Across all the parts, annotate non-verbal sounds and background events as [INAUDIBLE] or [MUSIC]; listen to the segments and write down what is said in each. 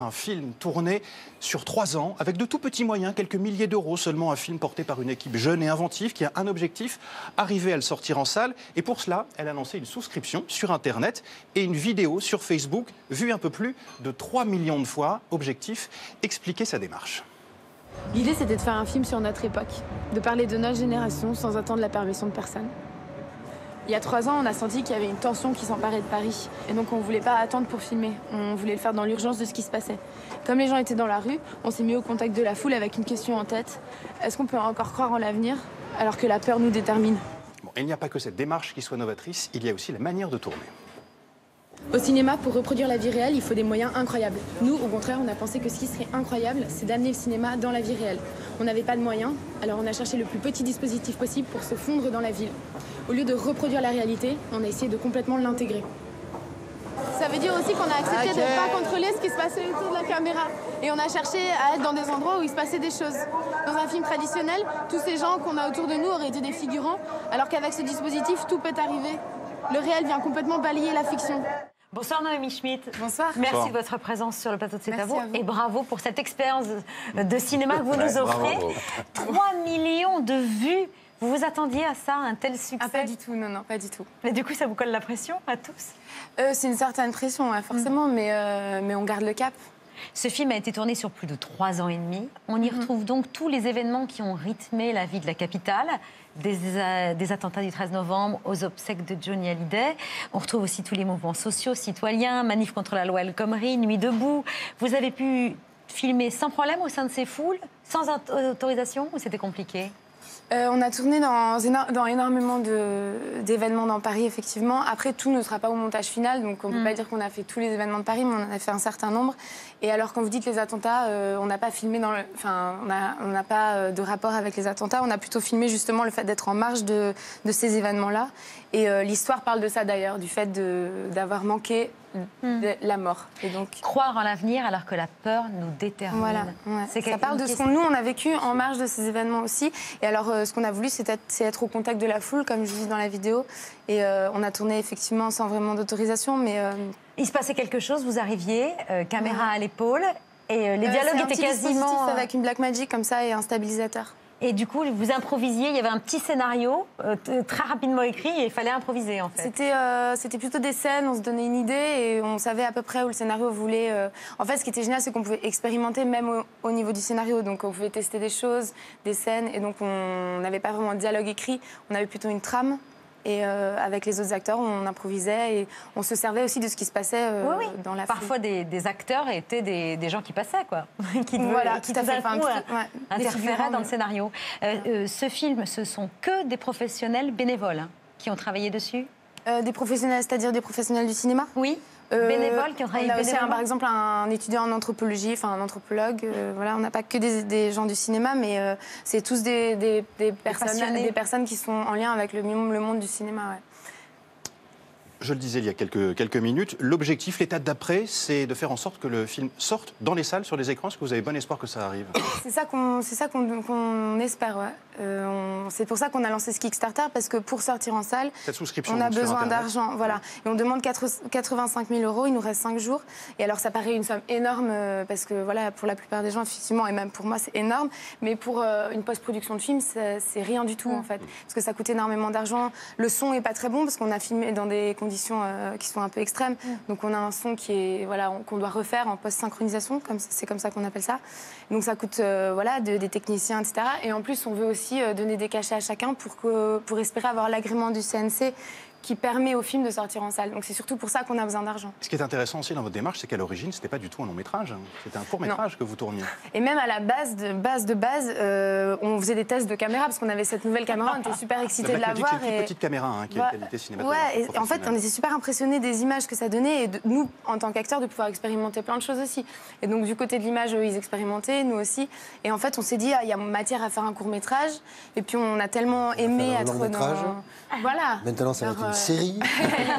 Un film tourné sur trois ans, avec de tout petits moyens, quelques milliers d'euros seulement, un film porté par une équipe jeune et inventive qui a un objectif, arriver à le sortir en salle. Et pour cela, elle a lancé une souscription sur Internet et une vidéo sur Facebook, vue un peu plus de 3 millions de fois. Objectif, expliquer sa démarche. L'idée, c'était de faire un film sur notre époque, de parler de notre génération sans attendre la permission de personne. Il y a trois ans, on a senti qu'il y avait une tension qui s'emparait de Paris. Et donc, on ne voulait pas attendre pour filmer. On voulait le faire dans l'urgence de ce qui se passait. Comme les gens étaient dans la rue, on s'est mis au contact de la foule avec une question en tête. Est-ce qu'on peut encore croire en l'avenir alors que la peur nous détermine? Bon, il n'y a pas que cette démarche qui soit novatrice, il y a aussi la manière de tourner. Au cinéma, pour reproduire la vie réelle, il faut des moyens incroyables. Nous, au contraire, on a pensé que ce qui serait incroyable, c'est d'amener le cinéma dans la vie réelle. On n'avait pas de moyens, alors on a cherché le plus petit dispositif possible pour se fondre dans la ville. Au lieu de reproduire la réalité, on a essayé de complètement l'intégrer. Ça veut dire aussi qu'on a accepté de ne pas contrôler ce qui se passait autour de la caméra. Et on a cherché à être dans des endroits où il se passait des choses. Dans un film traditionnel, tous ces gens qu'on a autour de nous auraient été des figurants, alors qu'avec ce dispositif, tout peut arriver. Le réel vient complètement balayer la fiction. Bonsoir Noémie Schmitt. Bonsoir. Merci de votre présence sur le plateau de C'est à vous. Et bravo pour cette expérience de- cinéma que vous nous offrez. bravo. 3 millions de vues. Vous vous attendiez à ça, un tel succès Ah, pas du tout, non, non, pas du tout. Mais du coup, ça vous colle la pression à tous? Euh, c'est une certaine pression, forcément, mais, euh, mais on garde le cap. Ce film a été tourné sur plus de trois ans et demi. On y retrouve donc tous les événements qui ont rythmé la vie de la capitale, des, euh, des attentats du 13 novembre aux obsèques de Johnny Hallyday. On retrouve aussi tous les mouvements sociaux, citoyens, manifs contre la loi El Khomri, Nuit debout. Vous avez pu filmer sans problème au sein de ces foules, sans aut- autorisation ou c'était compliqué? Euh, on a tourné dans, éno- dans énormément d'événements dans Paris, effectivement. Après, tout ne sera pas au montage final, donc on ne peut pas dire qu'on a fait tous les événements de Paris, mais on en a fait un certain nombre. Et alors, quand vous dites les attentats, euh, on n'a pas filmé dans le... Enfin, on n'a pas euh, de rapport avec les attentats. On a plutôt filmé justement le fait d'être en marge de, de ces événements-là. Et euh, l'histoire parle de ça d'ailleurs, du fait d'avoir manqué de la mort. Et donc, Croire en l'avenir alors que la peur nous détermine. Voilà, ouais. C'est ça parle de ce qu'on nous on a vécu en marge de ces événements aussi. Et alors euh, ce qu'on a voulu c'est être, au contact de la foule comme je dis dans la vidéo. Et euh, on a tourné effectivement sans vraiment d'autorisation, mais euh, Il se passait quelque chose, vous arriviez, euh, caméra à l'épaule, et euh, les euh, dialogues c'est un étaient petit quasiment. euh, avec une black magic comme ça et un stabilisateur. Et du coup, vous improvisiez, il y avait un petit scénario euh, très rapidement écrit et il fallait improviser en fait. C'était euh, c'était plutôt des scènes, on se donnait une idée et on savait à peu près où le scénario voulait. euh. En fait, ce qui était génial, c'est qu'on pouvait expérimenter même au, au niveau du scénario. Donc, on pouvait tester des choses, des scènes, et donc on n'avait pas vraiment de dialogue écrit. On avait plutôt une trame. Et euh, avec les autres acteurs, on improvisait et on se servait aussi de ce qui se passait euh, Oui, oui. dans la. Parfois, des, des acteurs étaient des, des gens qui passaient, quoi. [LAUGHS] qui Voilà, qui tout à fait. Enfin, euh, ouais, interféraient dans le scénario. Euh, ce film, ce sont que des professionnels bénévoles hein, qui ont travaillé dessus? Des professionnels, c'est-à-dire des professionnels du cinéma? Oui Euh, Bénévoles qui ont travaillé On a aussi, un- par exemple, un étudiant en anthropologie, enfin un anthropologue. euh, voilà, on n'a pas que des, des gens du cinéma, mais euh, c'est tous des, des- des personnes, des personnes qui sont en lien avec le, monde- le monde du cinéma. ouais. Je le disais il y a quelques, quelques minutes, l'objectif, l'étape d'après, c'est de faire en sorte que le film sorte dans les salles, sur les écrans. Est-ce que vous avez bon espoir que ça arrive? C'est ça qu'on espère. ouais. Euh, c'est pour ça qu'on a lancé ce Kickstarter parce que pour sortir en salle, Cette souscription on a besoin d'argent. Voilà, et on demande 4 85 000 euros. Il nous reste 5 jours. Et alors ça paraît une somme énorme euh, parce que voilà, pour la plupart des gens, effectivement, et même pour moi, c'est énorme. Mais pour euh, une post-production de film, c'est rien du tout en fait, parce que ça coûte énormément d'argent. Le son est pas très bon parce qu'on a filmé dans des conditions euh, qui sont un peu extrêmes. Donc on a un son qui est voilà on- qu'on doit refaire en post-synchronisation, comme c'est comme ça qu'on appelle ça. Donc ça coûte euh, voilà de- des techniciens, etc. Et en plus, on veut aussi euh, donner des cachets à chacun pour que pour espérer avoir l'agrément du CNC qui permet au film de sortir en salle. Donc c'est surtout pour ça qu'on a besoin d'argent. Ce qui est intéressant aussi dans votre démarche, c'est qu'à l'origine, ce n'était pas du tout un long métrage. hein. C'était un court métrage que vous tourniez. Et même à la base de base, de base euh, on faisait des tests de caméra parce qu'on avait cette nouvelle caméra, on était [LAUGHS] super excités de la voir. c'est une et- petite caméra hein, qui est Ouais. de qualité Ouais, cinématographique. et en fait, on était super impressionnés des images que ça donnait et de, nous, en tant qu'acteurs, de pouvoir expérimenter plein de choses aussi. Et donc, du côté de l'image, eux, ils expérimentaient, nous aussi. Et en fait, on s'est dit, ah, il y a matière à faire un court métrage. Et puis, on a tellement aimé être dans. Voilà. Maintenant, ça va Alors, être une série.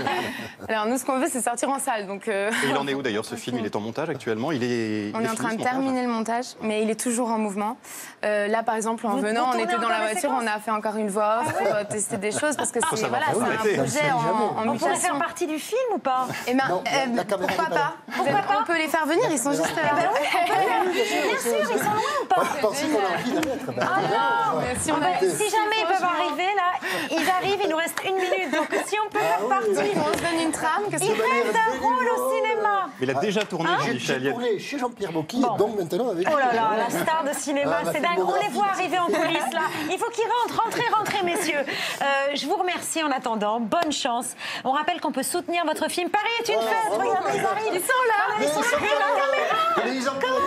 [LAUGHS] Alors nous, ce qu'on veut, c'est sortir en salle. Donc, euh, Et il en est où d'ailleurs ce film? Il est en montage actuellement? Il est. on il est en train de terminer le montage, mais il est toujours en mouvement. Euh, là, par exemple, en Vous- venant, vous on était dans la voiture, on a fait encore une voix off pour tester des choses parce que c'est savoir voilà, faire c'est un projet en, en On pourrait faire partie du film ou pas? Eh ben, euh, pourquoi pas Pourquoi pas? On peut les faire venir, ils sont juste là. Bien sûr, ils sont loin ou pas? Pensez qu'on a envie mettre non Ah Si jamais ils peuvent arriver, là, ils arrivent, il nous reste une minute. Donc si on peut faire partie, on se donne une trame, ils que rêvent d'un rôle au cinéma. Mais il a déjà tourné, J'ai Jean-Michel. j'ai tourné chez Jean-Pierre Bon. donc maintenant avec... Oh là là, la [LAUGHS] star de cinéma, Ah, ma c'est dingue. On les voit arriver en coulisses là. Il faut qu'ils rentrent, rentrez, rentrez, messieurs. Euh, je vous remercie en attendant. Bonne chance. On rappelle qu'on peut soutenir votre film. Paris est une fête. Regardez, ils arrivent. Ils sont là. Mais Ils sont ils sont là. La caméra. Mais ils en parlent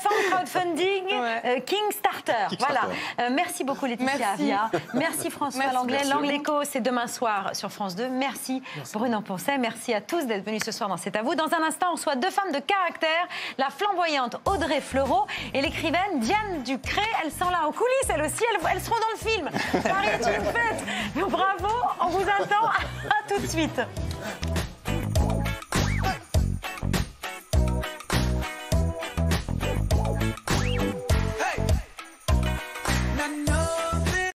plateforme crowdfunding, Ouais. euh, Kickstarter. Kickstarter. Voilà. Euh, merci beaucoup Laetitia Merci. Avia. Merci François Merci. Langlais. Merci. L'Angle Écho, c'est demain soir sur France 2. Merci, Bruno Poncet. Merci à tous d'être venus ce soir dans C'est à vous. Dans un instant, on soit deux femmes de caractère, la flamboyante Audrey Fleurot et l'écrivaine Diane Ducré. Elles sont là en coulisses, elles aussi, elles, elles seront dans le film. Paris est une fête. Bravo, on vous attend. À tout de suite.